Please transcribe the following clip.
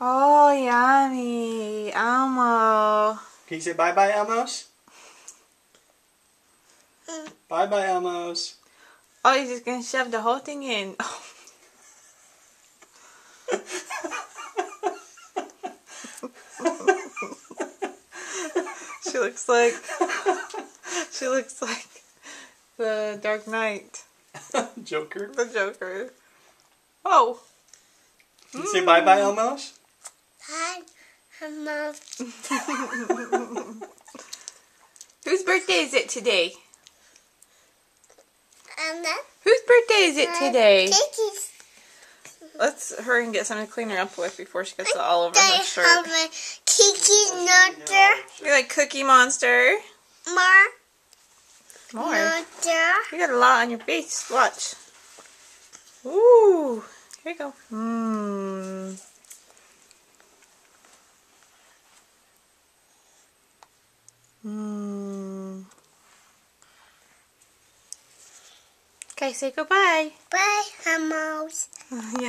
Oh, yummy. Elmo. Can you say bye bye, Elmos? Bye bye, Elmos. Oh, he's just gonna shove the whole thing in. she looks like she looks like the Dark Knight, Joker. the Joker. Oh, Can you say bye bye, hmm. Elmos? Hi, Elmo. whose birthday is it today? And Whose birthday is it uh, today? Kiki's. Let's hurry and get something to clean her up with before she gets it all over They her have shirt. a Kiki's Nutter. You like Cookie Monster? More. More. Nutter. You got a lot on your face. Watch. Ooh. Here you go. Mmm. Mmm. Okay, say goodbye. Bye, Elmo's. yeah.